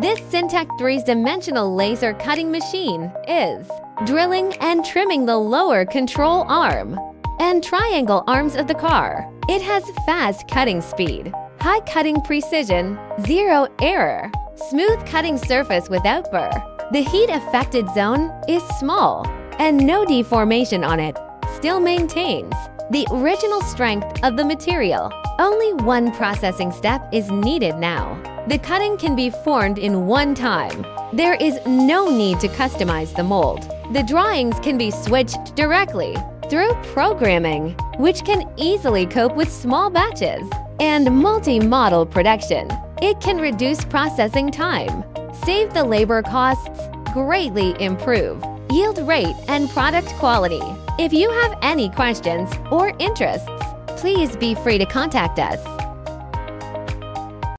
This Sintec 3's dimensional laser cutting machine is drilling and trimming the lower control arm and triangle arms of the car. It has fast cutting speed, high cutting precision, zero error, smooth cutting surface without burr. The heat affected zone is small and no deformation on it still maintains the original strength of the material. Only one processing step is needed now. The cutting can be formed in one time. There is no need to customize the mold. The drawings can be switched directly through programming, which can easily cope with small batches and multi-model production. It can reduce processing time, save the labor costs, greatly improve yield rate and product quality. If you have any questions or interests, please be free to contact us.